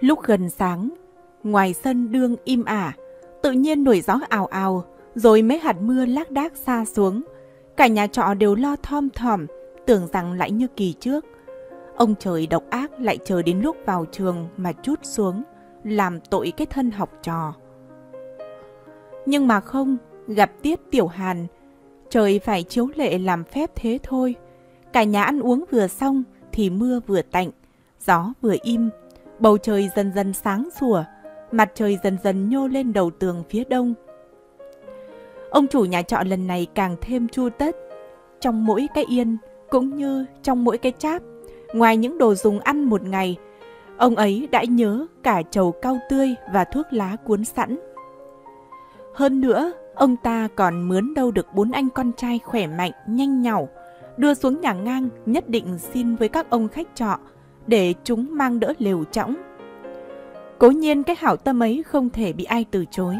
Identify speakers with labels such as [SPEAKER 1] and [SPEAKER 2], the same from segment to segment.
[SPEAKER 1] Lúc gần sáng, ngoài sân đương im ả, tự nhiên nổi gió ào ào, rồi mấy hạt mưa lác đác xa xuống. Cả nhà trọ đều lo thom thòm, tưởng rằng lại như kỳ trước. Ông trời độc ác lại chờ đến lúc vào trường mà chút xuống, làm tội cái thân học trò. Nhưng mà không, gặp Tiết Tiểu Hàn, trời phải chiếu lệ làm phép thế thôi. Cả nhà ăn uống vừa xong thì mưa vừa tạnh, gió vừa im, bầu trời dần dần sáng sủa, mặt trời dần dần nhô lên đầu tường phía đông. Ông chủ nhà trọ lần này càng thêm chu tất. Trong mỗi cái yên, cũng như trong mỗi cái cháp, ngoài những đồ dùng ăn một ngày, ông ấy đã nhớ cả chầu cau tươi và thuốc lá cuốn sẵn. Hơn nữa, ông ta còn mướn đâu được bốn anh con trai khỏe mạnh, nhanh nhảu, đưa xuống nhà ngang nhất định xin với các ông khách trọ để chúng mang đỡ lều trõng. Cố nhiên cái hảo tâm ấy không thể bị ai từ chối.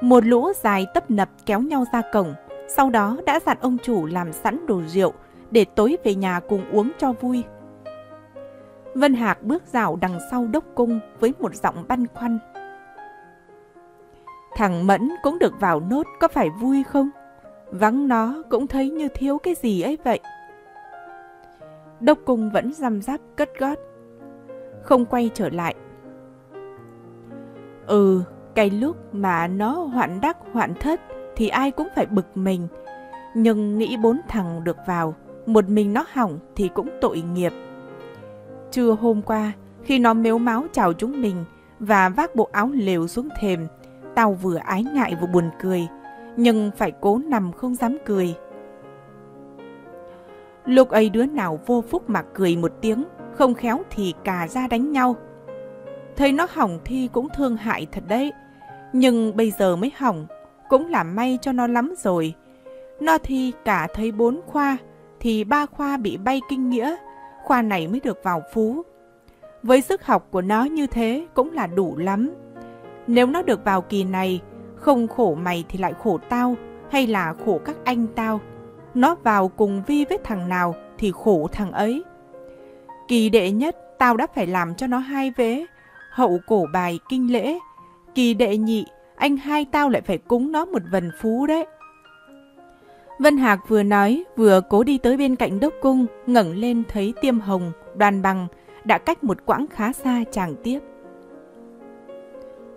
[SPEAKER 1] Một lũ dài tấp nập kéo nhau ra cổng, sau đó đã dặn ông chủ làm sẵn đồ rượu để tối về nhà cùng uống cho vui. Vân Hạc bước rào đằng sau đốc cung với một giọng băn khoăn. Thằng Mẫn cũng được vào nốt có phải vui không? Vắng nó cũng thấy như thiếu cái gì ấy vậy. Đốc cung vẫn răm rắp cất gót. Không quay trở lại. Ừ, cái lúc mà nó hoạn đắc hoạn thất thì ai cũng phải bực mình. Nhưng nghĩ bốn thằng được vào, một mình nó hỏng thì cũng tội nghiệp. Trưa hôm qua, khi nó mếu máu chào chúng mình và vác bộ áo lều xuống thềm, tao vừa ái ngại vừa buồn cười, nhưng phải cố nằm không dám cười. Lúc ấy đứa nào vô phúc mà cười một tiếng, không khéo thì cả ra đánh nhau. Thấy nó hỏng thi cũng thương hại thật đấy, nhưng bây giờ mới hỏng, cũng là may cho nó lắm rồi. Nó thi cả thấy bốn khoa, thì ba khoa bị bay kinh nghĩa, khoa này mới được vào phú. Với sức học của nó như thế cũng là đủ lắm. Nếu nó được vào kỳ này, không khổ mày thì lại khổ tao, hay là khổ các anh tao. Nó vào cùng vi với thằng nào thì khổ thằng ấy. Kỳ đệ nhất, tao đã phải làm cho nó hai vế, hậu cổ bài kinh lễ. Kỳ đệ nhị, anh hai tao lại phải cúng nó một vần phú đấy. Vân Hạc vừa nói, vừa cố đi tới bên cạnh đốc cung, ngẩng lên thấy tiêm hồng, đoàn bằng, đã cách một quãng khá xa chàng tiếp.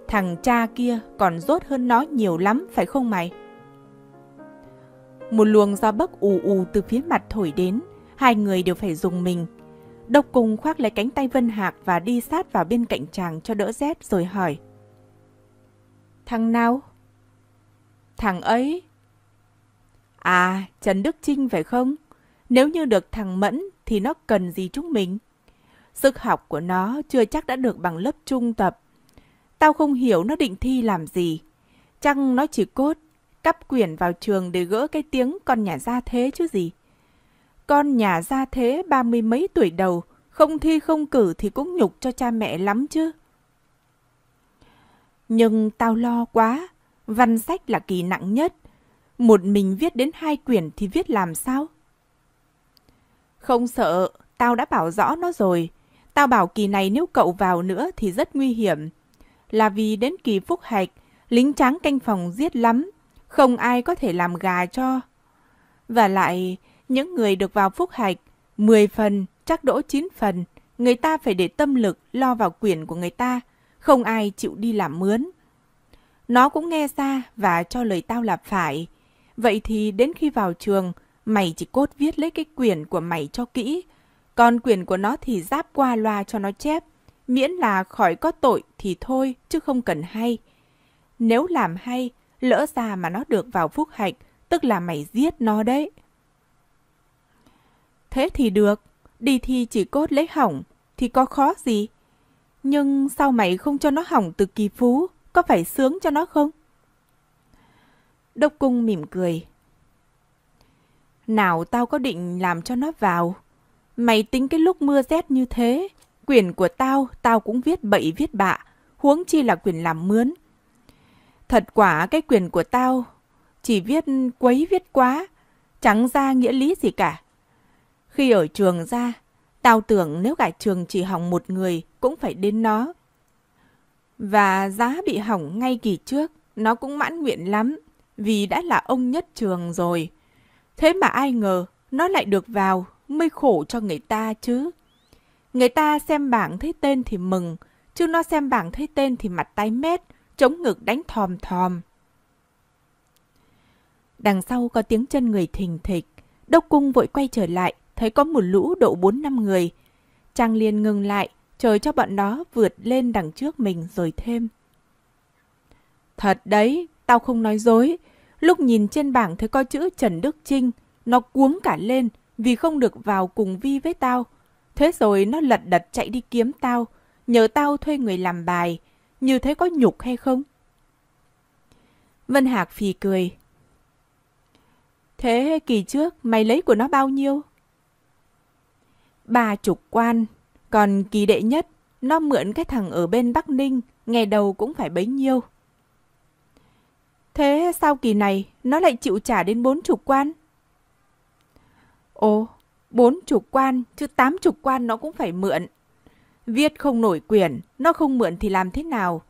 [SPEAKER 1] Thằng cha kia còn rốt hơn nó nhiều lắm, phải không mày? Một luồng gió bấc ù ù từ phía mặt thổi đến, hai người đều phải dùng mình. Đốc cùng khoác lấy cánh tay Vân Hạc và đi sát vào bên cạnh chàng cho đỡ rét rồi hỏi. Thằng nào? Thằng ấy. À, Trần Đức Trinh phải không? Nếu như được thằng Mẫn thì nó cần gì chúng mình? Sức học của nó chưa chắc đã được bằng lớp trung tập. Tao không hiểu nó định thi làm gì. Chăng nó chỉ cốt, cắp quyển vào trường để gỡ cái tiếng con nhà gia thế chứ gì. Con nhà gia thế ba mươi mấy tuổi đầu, không thi không cử thì cũng nhục cho cha mẹ lắm chứ. Nhưng tao lo quá, văn sách là kỳ nặng nhất. Một mình viết đến hai quyển thì viết làm sao? Không sợ, tao đã bảo rõ nó rồi. Tao bảo kỳ này nếu cậu vào nữa thì rất nguy hiểm. Là vì đến kỳ phúc hạch, lính tráng canh phòng giết lắm, không ai có thể làm gà cho. Và lại, những người được vào phúc hạch, 10 phần, chắc đỗ 9 phần, người ta phải để tâm lực lo vào quyền của người ta, không ai chịu đi làm mướn. Nó cũng nghe ra và cho lời tao là phải. Vậy thì đến khi vào trường, mày chỉ cốt viết lấy cái quyền của mày cho kỹ. Còn quyền của nó thì giáp qua loa cho nó chép. Miễn là khỏi có tội thì thôi, chứ không cần hay. Nếu làm hay, lỡ ra mà nó được vào phúc hạnh, tức là mày giết nó đấy. Thế thì được, đi thi chỉ cốt lấy hỏng, thì có khó gì? Nhưng sao mày không cho nó hỏng từ kỳ phú, có phải sướng cho nó không? Đốc cung mỉm cười. Nào tao có định làm cho nó vào. Mày tính cái lúc mưa rét như thế, Quyền của tao, tao cũng viết bậy viết bạ, huống chi là quyền làm mướn. Thật quả cái quyền của tao, chỉ viết quấy viết quá, chẳng ra nghĩa lý gì cả. Khi ở trường ra, Tao tưởng nếu cả trường chỉ hỏng một người cũng phải đến nó. Và giá bị hỏng ngay kỳ trước, nó cũng mãn nguyện lắm, vì đã là ông nhất trường rồi. Thế mà ai ngờ, nó lại được vào, mới khổ cho người ta chứ. Người ta xem bảng thấy tên thì mừng, chứ nó xem bảng thấy tên thì mặt tái mét, chống ngực đánh thòm thòm. Đằng sau có tiếng chân người thình thịch, đốc cung vội quay trở lại, thấy có một lũ độ 4 năm người. Trang liền ngừng lại, chờ cho bọn đó vượt lên đằng trước mình rồi thêm. Thật đấy, tao không nói dối. Lúc nhìn trên bảng thấy có chữ Trần Đức Trinh, nó cuống cả lên vì không được vào cùng Vi với tao. Thế rồi nó lật đật chạy đi kiếm tao, nhờ tao thuê người làm bài. Như thế có nhục hay không? Vân Hạc phì cười. Thế kỳ trước mày lấy của nó bao nhiêu? Ba chục quan. Còn kỳ đệ nhất, nó mượn cái thằng ở bên Bắc Ninh, ngày đầu cũng phải bấy nhiêu. Thế sau kỳ này, nó lại chịu trả đến bốn chục quan? Ồ, bốn chục quan, chứ tám chục quan nó cũng phải mượn. Viết không nổi quyền, nó không mượn thì làm thế nào?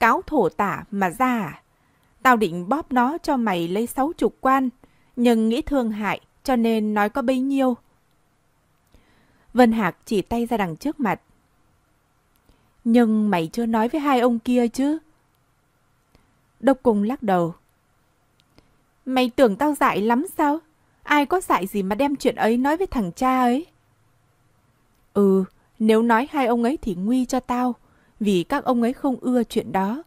[SPEAKER 1] Cáo thổ tả mà ra à? Tao định bóp nó cho mày lấy sáu chục quan, nhưng nghĩ thương hại, cho nên nói có bấy nhiêu. Vân Hạc chỉ tay ra đằng trước mặt. Nhưng mày chưa nói với hai ông kia chứ? Đốc Cung lắc đầu. Mày tưởng tao dại lắm sao? Ai có dại gì mà đem chuyện ấy nói với thằng cha ấy? Ừ, nếu nói hai ông ấy thì nguy cho tao, vì các ông ấy không ưa chuyện đó.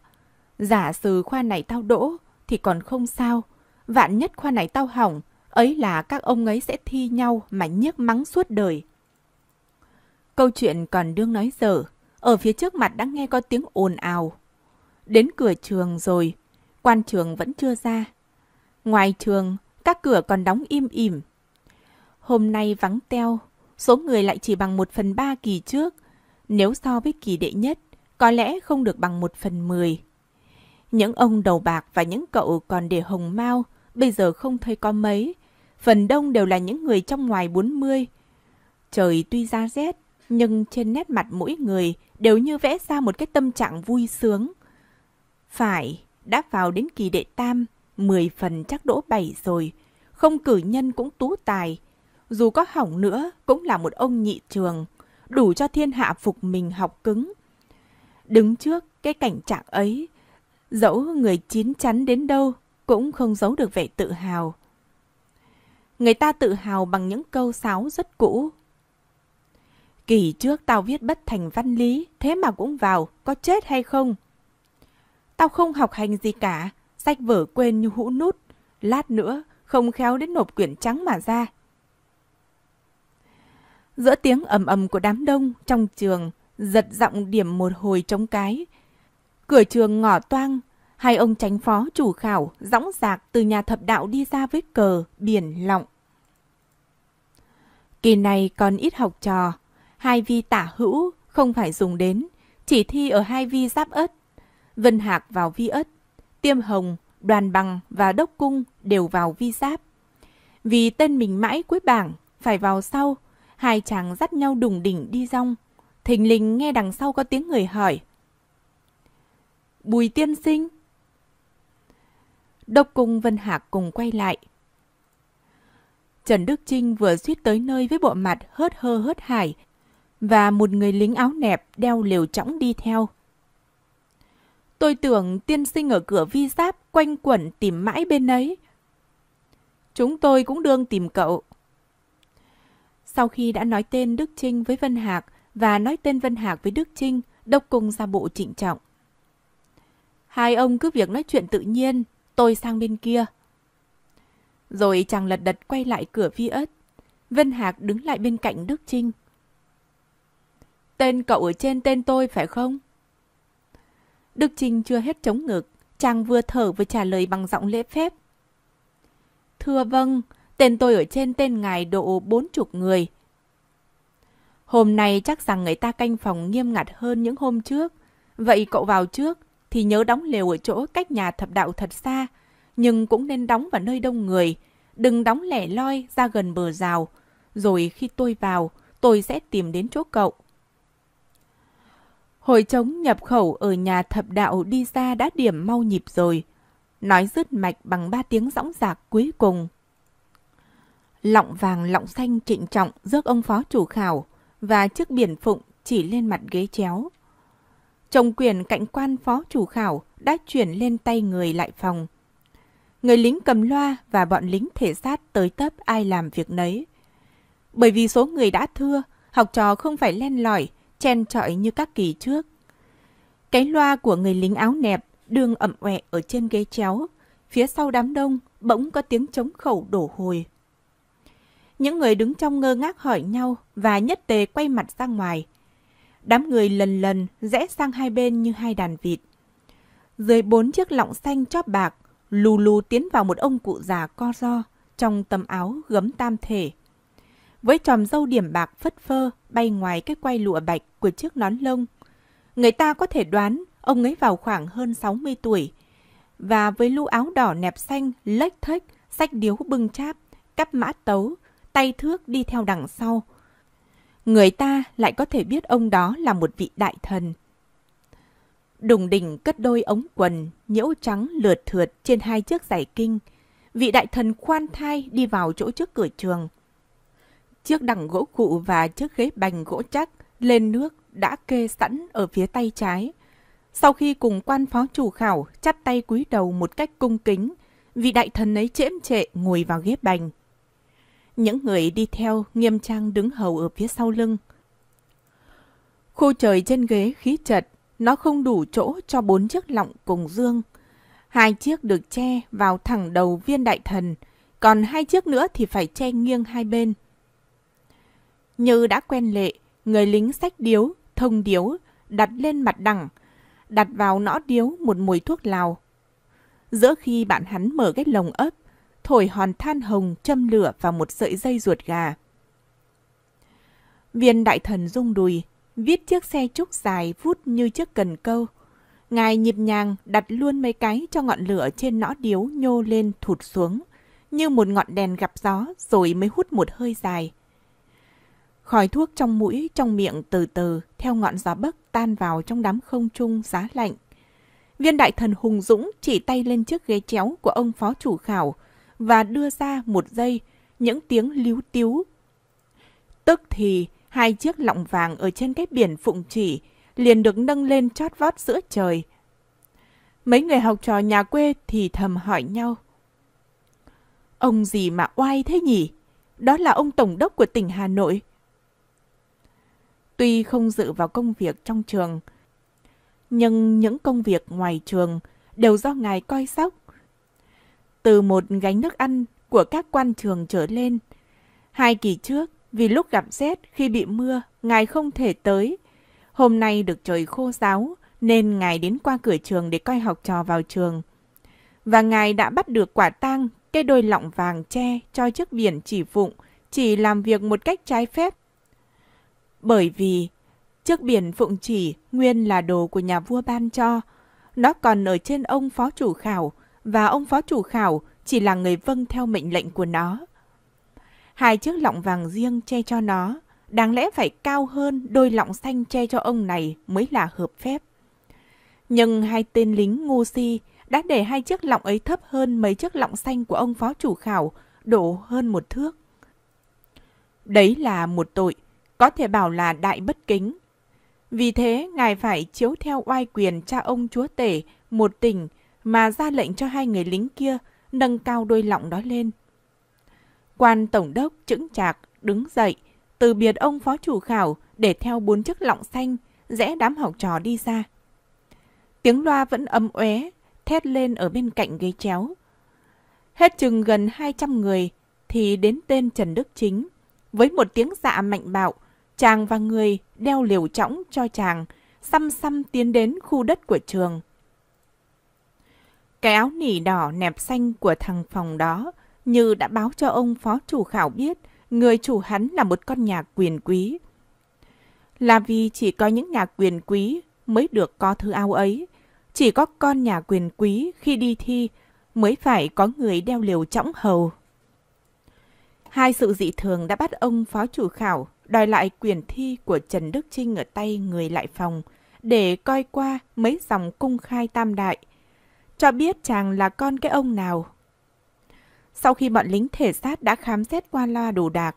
[SPEAKER 1] Giả sử khoa này tao đỗ, thì còn không sao. Vạn nhất khoa này tao hỏng, ấy là các ông ấy sẽ thi nhau mà nhiếc mắng suốt đời. Câu chuyện còn đương nói dở, ở phía trước mặt đã nghe có tiếng ồn ào. Đến cửa trường rồi, quan trường vẫn chưa ra. Ngoài trường, các cửa còn đóng im ỉm. Hôm nay vắng teo, số người lại chỉ bằng một phần ba kỳ trước. Nếu so với kỳ đệ nhất, có lẽ không được bằng một phần mười. Những ông đầu bạc và những cậu còn để hồng mau, bây giờ không thấy có mấy. Phần đông đều là những người trong ngoài 40. Trời tuy ra rét, nhưng trên nét mặt mỗi người đều như vẽ ra một cái tâm trạng vui sướng. Phải, đã vào đến kỳ đệ tam, 10 phần chắc đỗ 7 rồi, không cử nhân cũng tú tài. Dù có hỏng nữa, cũng là một ông nhị trường, đủ cho thiên hạ phục mình học cứng. Đứng trước cái cảnh trạng ấy, dẫu người chín chắn đến đâu, cũng không giấu được vẻ tự hào. Người ta tự hào bằng những câu sáo rất cũ, Kỳ trước tao viết bất thành văn lý, thế mà cũng vào, có chết hay không? Tao không học hành gì cả, sách vở quên như hũ nút. Lát nữa, không khéo đến nộp quyển trắng mà ra. Giữa tiếng ầm ầm của đám đông trong trường, giật giọng điểm một hồi trống cái. Cửa trường ngỏ toang, hai ông tránh phó chủ khảo dõng dạc từ nhà thập đạo đi ra với cờ, biển, lọng. Kỳ này còn ít học trò, hai vi tả hữu không phải dùng đến, chỉ thi ở hai vi giáp ất. Vân Hạc vào vi ất, Tiêm Hồng, Đoàn Bằng và Đốc Cung đều vào vi giáp. Vì tên mình mãi cuối bảng, phải vào sau, hai chàng dắt nhau đùng đỉnh đi rong. Thình lình nghe đằng sau có tiếng người hỏi. Bùi tiên sinh. Độc Cung Vân Hạc cùng quay lại. Trần Đức Trinh vừa suýt tới nơi với bộ mặt hớt hơ hớt hải, và một người lính áo nẹp đeo liều trõng đi theo. Tôi tưởng tiên sinh ở cửa vi giáp quanh quẩn tìm mãi bên ấy. Chúng tôi cũng đương tìm cậu. Sau khi đã nói tên Đức Trinh với Vân Hạc và nói tên Vân Hạc với Đức Trinh, đốc cung ra bộ trịnh trọng. Hai ông cứ việc nói chuyện tự nhiên, tôi sang bên kia. Rồi chàng lật đật quay lại cửa vi ớt. Vân Hạc đứng lại bên cạnh Đức Trinh. Tên cậu ở trên tên tôi phải không? Đức Trinh chưa hết chống ngực, chàng vừa thở vừa trả lời bằng giọng lễ phép. Thưa vâng, tên tôi ở trên tên ngài độ bốn chục người. Hôm nay chắc rằng người ta canh phòng nghiêm ngặt hơn những hôm trước. Vậy cậu vào trước thì nhớ đóng lều ở chỗ cách nhà thập đạo thật xa, nhưng cũng nên đóng vào nơi đông người. Đừng đóng lẻ loi ra gần bờ rào. Rồi khi tôi vào, tôi sẽ tìm đến chỗ cậu. Hồi trống nhập khẩu ở nhà thập đạo đi ra đã điểm mau nhịp rồi. Nói dứt mạch bằng ba tiếng rõng rạc cuối cùng. Lọng vàng lọng xanh trịnh trọng rước ông phó chủ khảo và chiếc biển phụng chỉ lên mặt ghế chéo. Chồng quyền cạnh quan phó chủ khảo đã chuyển lên tay người lại phòng. Người lính cầm loa và bọn lính thể sát tới tấp ai làm việc nấy. Bởi vì số người đã thưa, học trò không phải len lỏi, chen trọi như các kỳ trước. Cái loa của người lính áo nẹp đương ẩm ẹ ở trên ghế chéo, phía sau đám đông bỗng có tiếng trống khẩu đổ hồi. Những người đứng trong ngơ ngác hỏi nhau và nhất tề quay mặt ra ngoài. Đám người lần lần rẽ sang hai bên như hai đàn vịt. Dưới bốn chiếc lọng xanh chóp bạc, lù lù tiến vào một ông cụ già co ro trong tấm áo gấm tam thể. Với tròm dâu điểm bạc phất phơ bay ngoài cái quay lụa bạch của chiếc nón lông. Người ta có thể đoán ông ấy vào khoảng hơn 60 tuổi. Và với lũ áo đỏ nẹp xanh, lếch thếch, sách điếu bưng cháp, cắp mã tấu, tay thước đi theo đằng sau. Người ta lại có thể biết ông đó là một vị đại thần. Đùng đỉnh cất đôi ống quần, nhiễu trắng lượt thượt trên hai chiếc giày kinh. Vị đại thần khoan thai đi vào chỗ trước cửa trường. Chiếc đằng gỗ cụ và chiếc ghế bành gỗ chắc lên nước đã kê sẵn ở phía tay trái. Sau khi cùng quan phó chủ khảo chắp tay cúi đầu một cách cung kính, vị đại thần ấy chễm trệ ngồi vào ghế bành. Những người đi theo nghiêm trang đứng hầu ở phía sau lưng. Khu trời trên ghế khí chật, nó không đủ chỗ cho bốn chiếc lọng cùng dương. Hai chiếc được che vào thẳng đầu viên đại thần, còn hai chiếc nữa thì phải che nghiêng hai bên. Như đã quen lệ, người lính sách điếu, thông điếu, đặt lên mặt đằng, đặt vào nõ điếu một mùi thuốc lào. Giữa khi bạn hắn mở cái lồng ấp, thổi hòn than hồng châm lửa vào một sợi dây ruột gà. Viên đại thần rung đùi, viết chiếc xe trúc dài vút như chiếc cần câu. Ngài nhịp nhàng đặt luôn mấy cái cho ngọn lửa trên nõ điếu nhô lên thụt xuống, như một ngọn đèn gặp gió rồi mới hút một hơi dài. Khói thuốc trong mũi, trong miệng từ từ theo ngọn gió bấc tan vào trong đám không trung giá lạnh. Viên đại thần hùng dũng chỉ tay lên chiếc ghế chéo của ông phó chủ khảo và đưa ra một giây những tiếng líu tiếu. Tức thì hai chiếc lọng vàng ở trên cái biển phụng chỉ liền được nâng lên chót vót giữa trời. Mấy người học trò nhà quê thì thầm hỏi nhau. Ông gì mà oai thế nhỉ? Đó là ông Tổng đốc của tỉnh Hà Nội. Tuy không dự vào công việc trong trường, nhưng những công việc ngoài trường đều do ngài coi sóc. Từ một gánh nước ăn của các quan trường trở lên, hai kỳ trước, vì lúc gặp rét khi bị mưa, ngài không thể tới. Hôm nay được trời khô giáo, nên ngài đến qua cửa trường để coi học trò vào trường. Và ngài đã bắt được quả tang cây đôi lọng vàng tre cho chiếc biển chỉ phụng, chỉ làm việc một cách trái phép bởi vì chiếc biển phụng chỉ nguyên là đồ của nhà vua ban cho. Nó còn ở trên ông phó chủ khảo và ông phó chủ khảo chỉ là người vâng theo mệnh lệnh của nó. Hai chiếc lọng vàng riêng che cho nó, đáng lẽ phải cao hơn đôi lọng xanh che cho ông này mới là hợp phép. Nhưng hai tên lính ngu si đã để hai chiếc lọng ấy thấp hơn mấy chiếc lọng xanh của ông phó chủ khảo, đổ hơn một thước. Đấy là một tội có thể bảo là đại bất kính. Vì thế, ngài phải chiếu theo oai quyền cha ông chúa tể một tỉnh mà ra lệnh cho hai người lính kia nâng cao đôi lọng đó lên. Quan tổng đốc chững chạc đứng dậy, từ biệt ông phó chủ khảo để theo bốn chiếc lọng xanh rẽ đám học trò đi ra. Tiếng loa vẫn âm uế, thét lên ở bên cạnh ghế chéo. Hết chừng gần 200 người thì đến tên Trần Đức Chính với một tiếng dạ mạnh bạo chàng và người đeo liều trõng cho chàng, xăm xăm tiến đến khu đất của trường. Cái áo nỉ đỏ nẹp xanh của thằng phòng đó như đã báo cho ông phó chủ khảo biết người chủ hắn là một con nhà quyền quý. Là vì chỉ có những nhà quyền quý mới được có thứ áo ấy. Chỉ có con nhà quyền quý khi đi thi mới phải có người đeo liều trõng hầu. Hai sự dị thường đã bắt ông phó chủ khảo đòi lại quyền thi của Trần Đức Trinh ở tay người lại phòng, để coi qua mấy dòng cung khai tam đại, cho biết chàng là con cái ông nào. Sau khi bọn lính thể sát đã khám xét qua loa đồ đạc,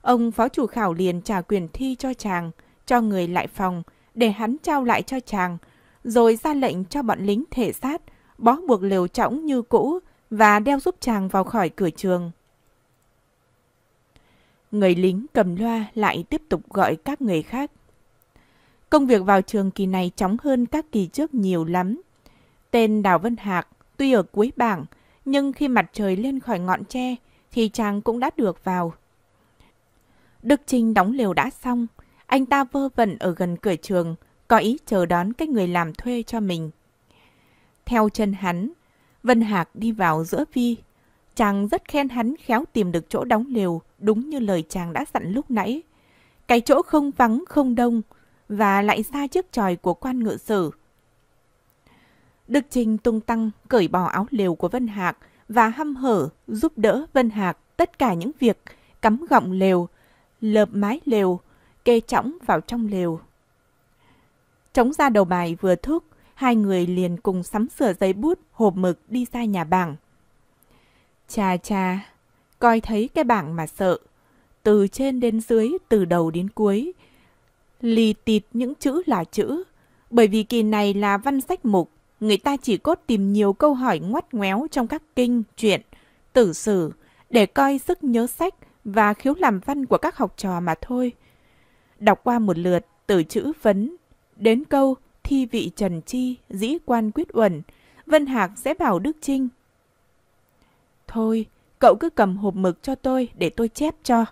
[SPEAKER 1] ông phó chủ khảo liền trả quyền thi cho chàng, cho người lại phòng, để hắn trao lại cho chàng, rồi ra lệnh cho bọn lính thể sát, bó buộc lều trõng như cũ và đeo giúp chàng vào khỏi cửa trường. Người lính cầm loa lại tiếp tục gọi các người khác. Công việc vào trường kỳ này chóng hơn các kỳ trước nhiều lắm. Tên Đào Vân Hạc tuy ở cuối bảng, nhưng khi mặt trời lên khỏi ngọn tre thì chàng cũng đã được vào. Đức Trinh đóng liều đã xong, anh ta vơ vẩn ở gần cửa trường, có ý chờ đón cái người làm thuê cho mình. Theo chân hắn, Vân Hạc đi vào giữa vi. Chàng rất khen hắn khéo tìm được chỗ đóng liều đúng như lời chàng đã dặn lúc nãy. Cái chỗ không vắng không đông, và lại xa chiếc tròi của quan ngự sử. Đức Trinh tung tăng cởi bỏ áo lều của Vân Hạc và hăm hở giúp đỡ Vân Hạc tất cả những việc cắm gọng lều, lợp mái lều, kê chõng vào trong lều. Chống ra đầu bài vừa thúc, hai người liền cùng sắm sửa giấy bút, hộp mực đi ra nhà bảng. Chà chà, coi thấy cái bảng mà sợ. Từ trên đến dưới, từ đầu đến cuối, lì tịt những chữ là chữ. Bởi vì kỳ này là văn sách mục, người ta chỉ cốt tìm nhiều câu hỏi ngoắt ngoéo trong các kinh, truyện, tử sử, để coi sức nhớ sách và khiếu làm văn của các học trò mà thôi. Đọc qua một lượt từ chữ vấn đến câu thi vị Trần Chi, dĩ quan quyết uẩn, Vân Hạc sẽ bảo Đức Trinh. Thôi, cậu cứ cầm hộp mực cho tôi để tôi chép cho.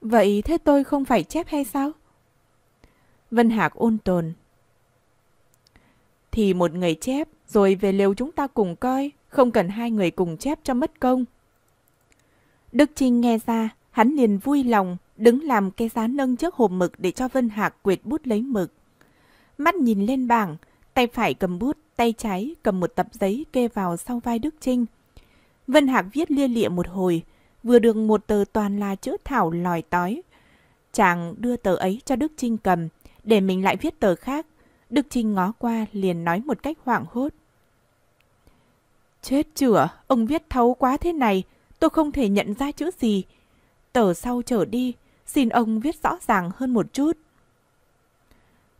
[SPEAKER 1] Vậy thế tôi không phải chép hay sao? Vân Hạc ôn tồn. Thì một người chép, rồi về lều chúng ta cùng coi, không cần hai người cùng chép cho mất công. Đức Trinh nghe ra, hắn liền vui lòng, đứng làm cái giá nâng trước hộp mực để cho Vân Hạc quyệt bút lấy mực. Mắt nhìn lên bảng, tay phải cầm bút, tay trái cầm một tập giấy kê vào sau vai Đức Trinh. Vân Hạc viết lia lịa một hồi, vừa được một tờ toàn là chữ thảo lòi tói. Chàng đưa tờ ấy cho Đức Trinh cầm, để mình lại viết tờ khác. Đức Trinh ngó qua liền nói một cách hoảng hốt. Chết chửa, ông viết thấu quá thế này, tôi không thể nhận ra chữ gì. Tờ sau trở đi, xin ông viết rõ ràng hơn một chút.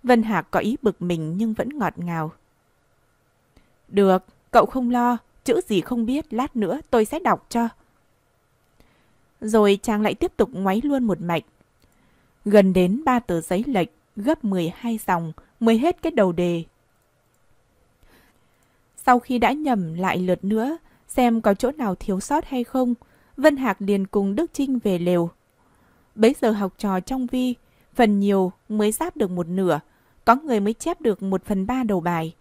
[SPEAKER 1] Vân Hạc có ý bực mình nhưng vẫn ngọt ngào. Được, cậu không lo, chữ gì không biết, lát nữa tôi sẽ đọc cho. Rồi chàng lại tiếp tục ngoáy luôn một mạch. Gần đến ba tờ giấy lệch, gấp 12 dòng, mới hết cái đầu đề. Sau khi đã nhầm lại lượt nữa, xem có chỗ nào thiếu sót hay không, Vân Hạc liền cùng Đức Trinh về lều. Bấy giờ học trò trong vi, phần nhiều mới giáp được một nửa, có người mới chép được một phần ba đầu bài.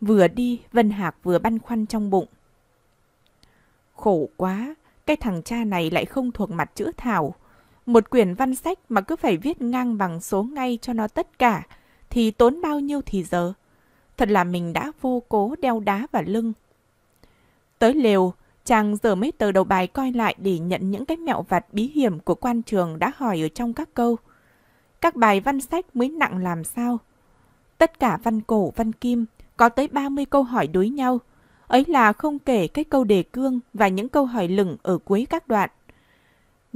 [SPEAKER 1] Vừa đi, Vân Hạc vừa băn khoăn trong bụng. Khổ quá, cái thằng cha này lại không thuộc mặt chữ thảo. Một quyển văn sách mà cứ phải viết ngang bằng số ngay cho nó tất cả, thì tốn bao nhiêu thì giờ. Thật là mình đã vô cố đeo đá vào lưng. Tới lều, chàng giờ mấy tờ đầu bài coi lại để nhận những cái mẹo vặt bí hiểm của quan trường đã hỏi ở trong các câu. Các bài văn sách mới nặng làm sao? Tất cả văn cổ, văn kim, có tới 30 câu hỏi đối nhau. Ấy là không kể cái câu đề cương và những câu hỏi lửng ở cuối các đoạn.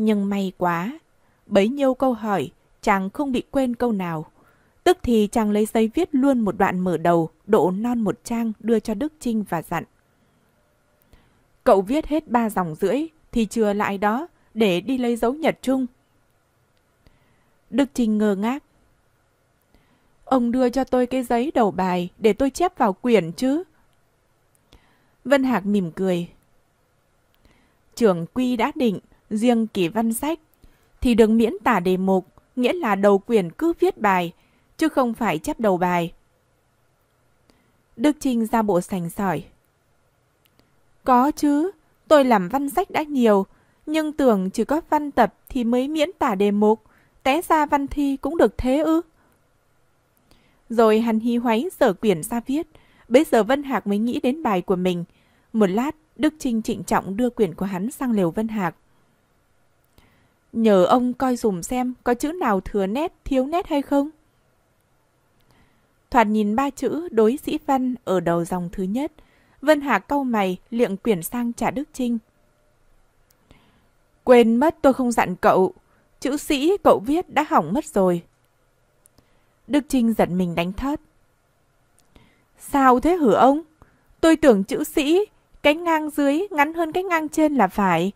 [SPEAKER 1] Nhưng may quá, bấy nhiêu câu hỏi, chàng không bị quên câu nào. Tức thì chàng lấy giấy viết luôn một đoạn mở đầu, độ non một trang đưa cho Đức Trinh và dặn. Cậu viết hết ba dòng rưỡi thì chừa lại đó để đi lấy dấu nhật chung. Đức Trinh ngơ ngác. Ông đưa cho tôi cái giấy đầu bài để tôi chép vào quyển chứ. Vân Hạc mỉm cười. Trưởng quy đã định, riêng kỷ văn sách, thì được miễn tả đề mục, nghĩa là đầu quyển cứ viết bài, chứ không phải chép đầu bài. Đức Trinh ra bộ sành sỏi. Có chứ, tôi làm văn sách đã nhiều, nhưng tưởng chỉ có văn tập thì mới miễn tả đề mục, té ra văn thi cũng được thế ư. Rồi hắn hí hoáy sở quyển ra viết, bây giờ Vân Hạc mới nghĩ đến bài của mình. Một lát, Đức Trinh trịnh trọng đưa quyển của hắn sang lều Vân Hạc. Nhờ ông coi dùm xem có chữ nào thừa nét, thiếu nét hay không? Thoạt nhìn ba chữ đối sĩ văn ở đầu dòng thứ nhất. Vân Hà cau mày, liệng quyển sang trả Đức Trinh. Quên mất tôi không dặn cậu. Chữ sĩ cậu viết đã hỏng mất rồi. Đức Trinh giật mình đánh thớt. Sao thế hử ông? Tôi tưởng chữ sĩ, cái ngang dưới ngắn hơn cái ngang trên là phải.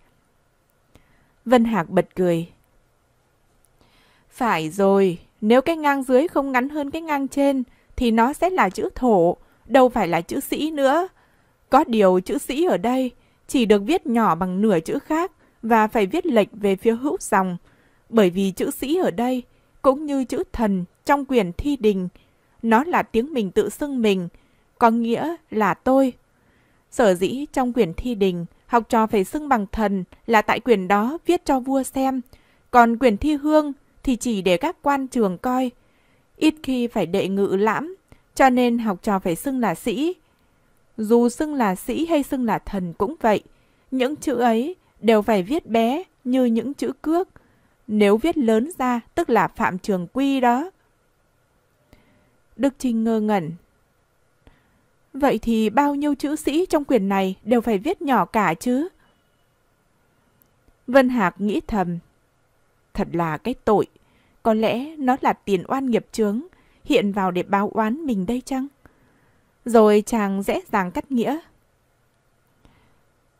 [SPEAKER 1] Vân Hạc bật cười. Phải rồi, nếu cái ngang dưới không ngắn hơn cái ngang trên, thì nó sẽ là chữ thổ, đâu phải là chữ sĩ nữa. Có điều chữ sĩ ở đây chỉ được viết nhỏ bằng nửa chữ khác và phải viết lệch về phía hữu dòng, bởi vì chữ sĩ ở đây cũng như chữ thần trong quyền thi đình, nó là tiếng mình tự xưng mình, có nghĩa là tôi. Sở dĩ trong quyền thi đình, học trò phải xưng bằng thần là tại quyền đó viết cho vua xem, còn quyền thi hương thì chỉ để các quan trường coi. Ít khi phải đệ ngự lãm, cho nên học trò phải xưng là sĩ. Dù xưng là sĩ hay xưng là thần cũng vậy, những chữ ấy đều phải viết bé như những chữ cước. Nếu viết lớn ra tức là phạm trường quy đó. Đức Trinh ngơ ngẩn. Vậy thì bao nhiêu chữ sĩ trong quyển này đều phải viết nhỏ cả chứ? Vân Hạc nghĩ thầm. Thật là cái tội. Có lẽ nó là tiền oan nghiệp chướng, hiện vào để báo oán mình đây chăng? Rồi chàng dễ dàng cắt nghĩa.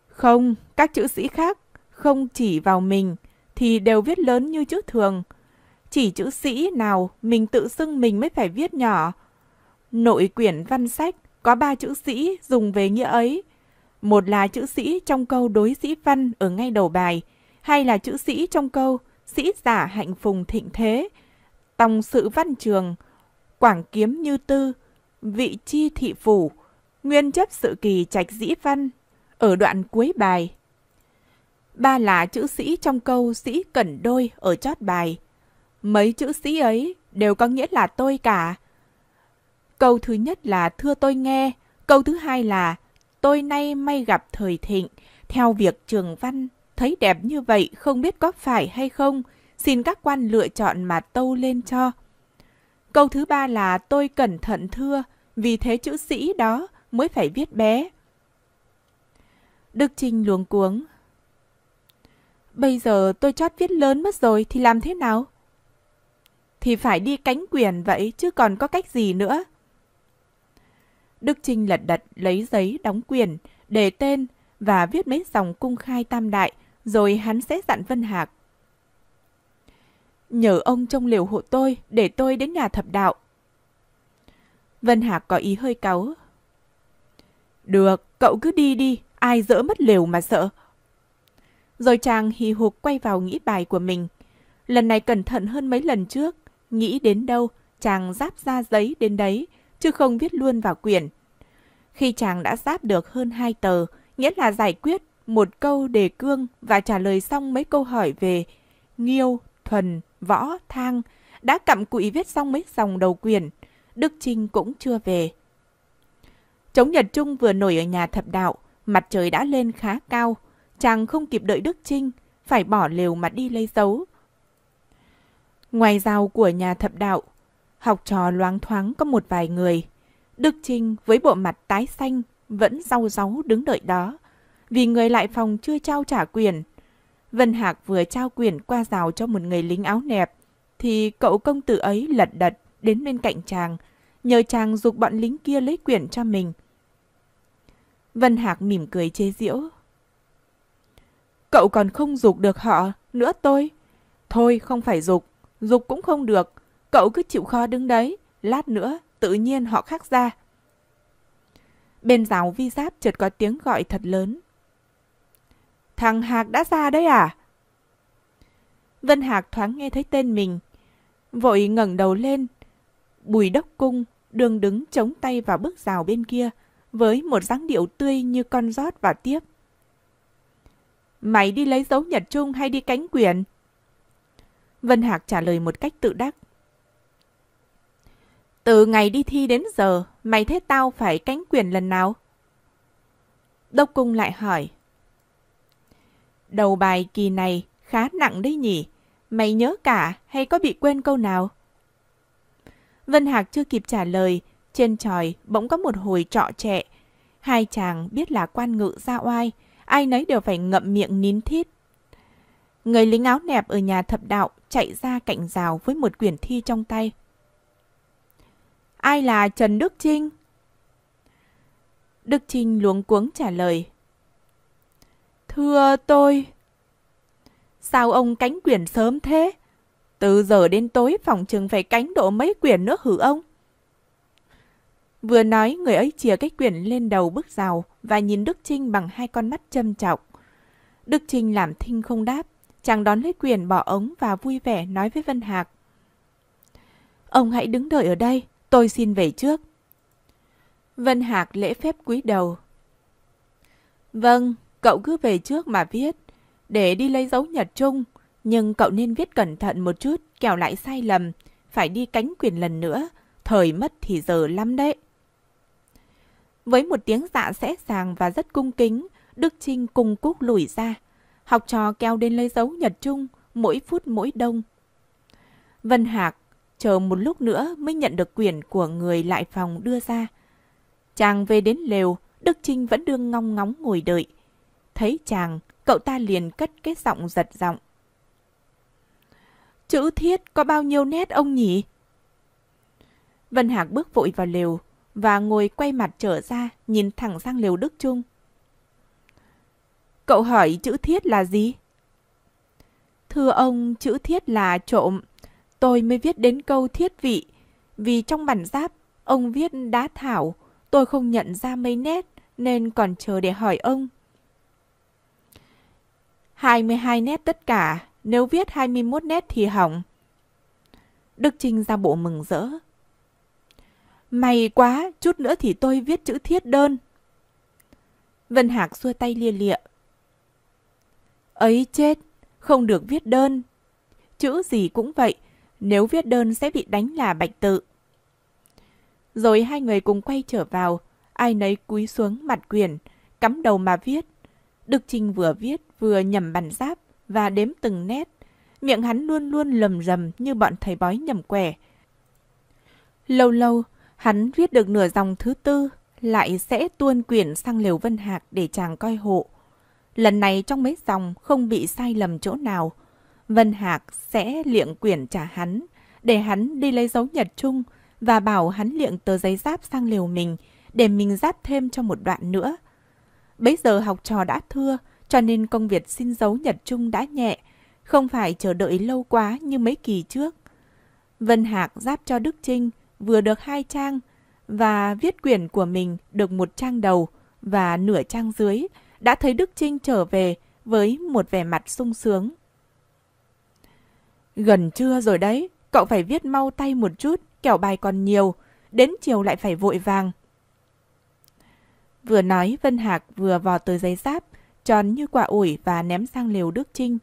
[SPEAKER 1] Không, các chữ sĩ khác không chỉ vào mình thì đều viết lớn như chữ thường. Chỉ chữ sĩ nào mình tự xưng mình mới phải viết nhỏ. Nội quyển văn sách có ba chữ sĩ dùng về nghĩa ấy. Một là chữ sĩ trong câu đối sĩ văn ở ngay đầu bài, hay là chữ sĩ trong câu sĩ giả hạnh phùng thịnh thế, tòng sự văn trường, quảng kiếm như tư, vị chi thị phủ, nguyên chấp sự kỳ trạch dĩ văn, ở đoạn cuối bài. Ba là chữ sĩ trong câu sĩ cẩn đôi ở chót bài. Mấy chữ sĩ ấy đều có nghĩa là tôi cả. Câu thứ nhất là thưa tôi nghe, câu thứ hai là tôi nay may gặp thời thịnh, theo việc trường văn, thấy đẹp như vậy không biết có phải hay không, xin các quan lựa chọn mà tâu lên cho. Câu thứ ba là tôi cẩn thận thưa, vì thế chữ sĩ đó mới phải viết bé. Đức Trinh luống cuống. Bây giờ tôi chót viết lớn mất rồi thì làm thế nào? Thì phải đi cánh quyền vậy chứ còn có cách gì nữa. Đức Trinh lật đật lấy giấy đóng quyền, để tên và viết mấy dòng cung khai tam đại, rồi hắn sẽ dặn Vân Hạc. Nhờ ông trông liều hộ tôi, để tôi đến nhà thập đạo. Vân Hạc có ý hơi cáu. Được, cậu cứ đi đi, ai dỡ mất liều mà sợ. Rồi chàng hì hục quay vào nghĩ bài của mình. Lần này cẩn thận hơn mấy lần trước, nghĩ đến đâu, chàng giáp ra giấy đến đấy, chứ không viết luôn vào quyển. Khi chàng đã giáp được hơn hai tờ, nghĩa là giải quyết một câu đề cương và trả lời xong mấy câu hỏi về nghiêu, thuần, võ, thang, đã cặm cụi viết xong mấy dòng đầu quyển, Đức Trinh cũng chưa về. Chống Nhật Trung vừa nổi ở nhà thập đạo, mặt trời đã lên khá cao, chàng không kịp đợi Đức Trinh, phải bỏ lều mà đi lấy dấu. Ngoài rào của nhà thập đạo, học trò loáng thoáng có một vài người. Đức Trinh với bộ mặt tái xanh vẫn rau ráu đứng đợi đó, vì người lại phòng chưa trao trả quyền. Vân Hạc vừa trao quyền qua rào cho một người lính áo nẹp, thì cậu công tử ấy lật đật đến bên cạnh chàng, nhờ chàng dục bọn lính kia lấy quyền cho mình. Vân Hạc mỉm cười chế giễu. Cậu còn không dục được họ, nữa tôi. Thôi không phải dục, dục cũng không được. Cậu cứ chịu khó đứng đấy, lát nữa tự nhiên họ khác ra. Bên rào vi giáp chợt có tiếng gọi thật lớn. Thằng Hạc đã ra đấy à? Vân Hạc thoáng nghe thấy tên mình. Vội ngẩng đầu lên. Bùi đốc cung, đường đứng chống tay vào bức rào bên kia, với một dáng điệu tươi như con rót và tiếp. Mày đi lấy dấu nhật trung hay đi cánh quyền? Vân Hạc trả lời một cách tự đắc. Từ ngày đi thi đến giờ, mày thấy tao phải cánh quyền lần nào? Đốc cung lại hỏi. Đầu bài kỳ này khá nặng đấy nhỉ. Mày nhớ cả hay có bị quên câu nào? Vân Hạc chưa kịp trả lời, trên tròi bỗng có một hồi trọ trẻ. Hai chàng biết là quan ngự ra oai, ai nấy đều phải ngậm miệng nín thít. Người lính áo nẹp ở nhà thập đạo chạy ra cạnh rào với một quyển thi trong tay. Ai là Trần Đức Trinh? Đức Trinh luống cuống trả lời. Thưa tôi. Sao ông cánh quyển sớm thế? Từ giờ đến tối phòng chừng phải cánh độ mấy quyển nữa hử ông? Vừa nói, người ấy chìa cái quyển lên đầu bức rào và nhìn Đức Trinh bằng hai con mắt châm trọng. Đức Trinh làm thinh không đáp, chàng đón lấy quyển bỏ ống và vui vẻ nói với Vân Hạc. Ông hãy đứng đợi ở đây, tôi xin về trước. Vân Hạc lễ phép cúi đầu. Vâng, cậu cứ về trước mà viết, để đi lấy dấu nhật chung, nhưng cậu nên viết cẩn thận một chút, kẻo lại sai lầm, phải đi cánh quyền lần nữa, thời mất thì giờ lắm đấy. Với một tiếng dạ sẽ sàng và rất cung kính, Đức Trinh cùng cúc lùi ra. Học trò kéo đến lấy dấu nhật chung, mỗi phút mỗi đông. Vân Hạc chờ một lúc nữa mới nhận được quyển của người lại phòng đưa ra. Chàng về đến lều, Đức Trinh vẫn đương ngong ngóng ngồi đợi. Thấy chàng, cậu ta liền cất cái giọng giật giọng. Chữ thiết có bao nhiêu nét ông nhỉ? Vân Hạc bước vội vào lều và ngồi quay mặt trở ra nhìn thẳng sang lều Đức Trung. Cậu hỏi chữ thiết là gì? Thưa ông, chữ thiết là trộm. Tôi mới viết đến câu thiết vị. Vì trong bản giáp, ông viết đá thảo. Tôi không nhận ra mấy nét nên còn chờ để hỏi ông. 22 nét tất cả, nếu viết 21 nét thì hỏng. Đức Trinh ra bộ mừng rỡ. May quá, chút nữa thì tôi viết chữ thiết đơn. Vân Hạc xua tay lia lịa. Ấy chết, không được viết đơn. Chữ gì cũng vậy, nếu viết đơn sẽ bị đánh là bạch tự. Rồi hai người cùng quay trở vào, ai nấy cúi xuống mặt quyển, cắm đầu mà viết. Đức Trinh vừa viết vừa nhầm bản giáp và đếm từng nét. Miệng hắn luôn luôn lầm rầm như bọn thầy bói nhầm quẻ. Lâu lâu, hắn viết được nửa dòng thứ tư, lại sẽ tuôn quyển sang Liều Vân Hạc để chàng coi hộ. Lần này trong mấy dòng không bị sai lầm chỗ nào. Vân Hạc sẽ liệng quyển trả hắn, để hắn đi lấy dấu nhật chung và bảo hắn liệng tờ giấy giáp sang liều mình để mình giáp thêm cho một đoạn nữa. Bấy giờ học trò đã thưa, cho nên công việc xin dấu nhật chung đã nhẹ, không phải chờ đợi lâu quá như mấy kỳ trước. Vân Hạc giáp cho Đức Trinh vừa được hai trang và viết quyển của mình được một trang đầu và nửa trang dưới, đã thấy Đức Trinh trở về với một vẻ mặt sung sướng. Gần trưa rồi đấy, cậu phải viết mau tay một chút, kẻo bài còn nhiều, đến chiều lại phải vội vàng. Vừa nói Vân Hạc vừa vò tờ giấy giáp, tròn như quả ủi và ném sang liều Đức Trinh.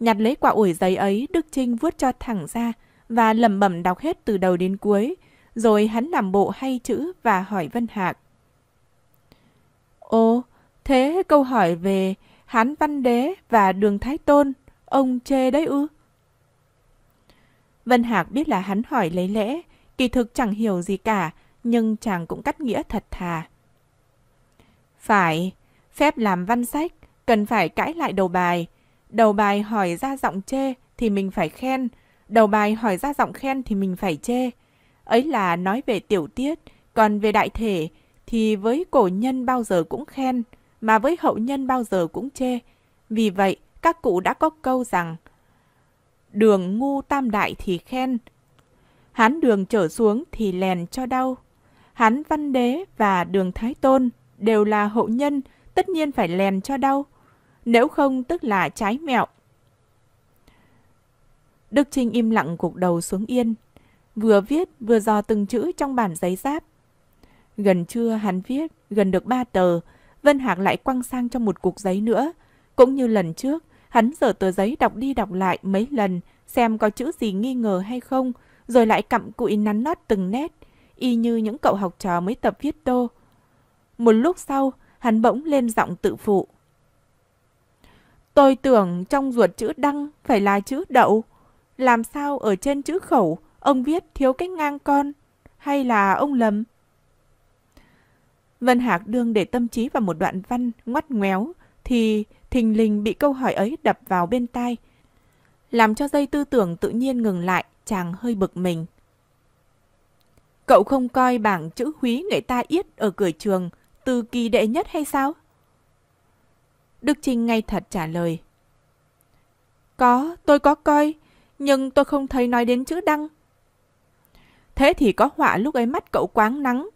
[SPEAKER 1] Nhặt lấy quả ủi giấy ấy, Đức Trinh vuốt cho thẳng ra và lẩm bẩm đọc hết từ đầu đến cuối, rồi hắn làm bộ hay chữ và hỏi Vân Hạc. Ồ, thế câu hỏi về Hán Văn Đế và Đường Thái Tôn, ông chê đấy ư? Vân Hạc biết là hắn hỏi lấy lẽ, kỳ thực chẳng hiểu gì cả, nhưng chàng cũng cắt nghĩa thật thà. Phải, phép làm văn sách, cần phải cãi lại đầu bài. Đầu bài hỏi ra giọng chê thì mình phải khen, đầu bài hỏi ra giọng khen thì mình phải chê. Ấy là nói về tiểu tiết, còn về đại thể thì với cổ nhân bao giờ cũng khen, mà với hậu nhân bao giờ cũng chê. Vì vậy, các cụ đã có câu rằng Đường ngu tam đại thì khen, Hán đường trở xuống thì lèn cho đau. Hán văn đế và đường thái tôn đều là hậu nhân, tất nhiên phải lèn cho đau. Nếu không tức là trái mẹo. Đức Trinh im lặng gục đầu xuống yên, vừa viết vừa dò từng chữ trong bản giấy giáp. Gần trưa hắn viết, gần được ba tờ, Vân Hạc lại quăng sang cho một cục giấy nữa. Cũng như lần trước, hắn dở tờ giấy đọc đi đọc lại mấy lần, xem có chữ gì nghi ngờ hay không, rồi lại cặm cụi nắn nót từng nét, y như những cậu học trò mới tập viết tô. Một lúc sau, hắn bỗng lên giọng tự phụ. Tôi tưởng trong ruột chữ đăng phải là chữ đậu. Làm sao ở trên chữ khẩu ông viết thiếu cái ngang con? Hay là ông lầm? Vân Hạc đương để tâm trí vào một đoạn văn ngoắt ngoéo thì thình lình bị câu hỏi ấy đập vào bên tai. Làm cho dây tư tưởng tự nhiên ngừng lại, chàng hơi bực mình. Cậu không coi bảng chữ húy người ta yết ở cửa trường từ kỳ đệ nhất hay sao? Đức Trinh ngay thật trả lời. Có, tôi có coi, nhưng tôi không thấy nói đến chữ đăng. Thế thì có họa lúc ấy mắt cậu quáng nắng.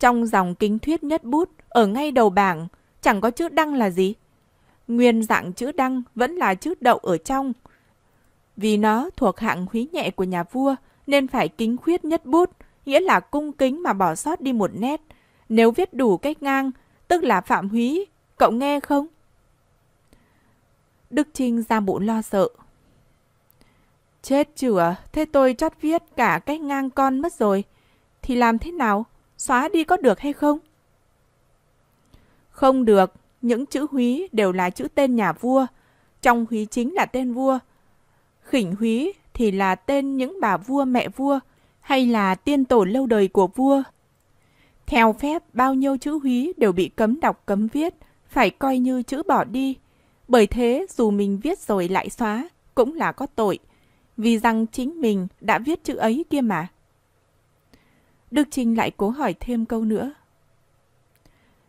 [SPEAKER 1] Trong dòng kính thuyết nhất bút, ở ngay đầu bảng, chẳng có chữ đăng là gì. Nguyên dạng chữ đăng vẫn là chữ đậu ở trong. Vì nó thuộc hạng húy nhẹ của nhà vua, nên phải kính khuyết nhất bút, nghĩa là cung kính mà bỏ sót đi một nét. Nếu viết đủ cách ngang, tức là phạm húy, cậu nghe không? Đức Trinh ra bộ lo sợ. Chết chửa, thế tôi chót viết cả cách ngang con mất rồi. Thì làm thế nào? Xóa đi có được hay không? Không được, những chữ húy đều là chữ tên nhà vua. Trong húy chính là tên vua. Khỉnh húy thì là tên những bà vua mẹ vua hay là tiên tổ lâu đời của vua. Theo phép, bao nhiêu chữ húy đều bị cấm đọc cấm viết, phải coi như chữ bỏ đi. Bởi thế, dù mình viết rồi lại xóa, cũng là có tội, vì rằng chính mình đã viết chữ ấy kia mà. Đức Trinh lại cố hỏi thêm câu nữa.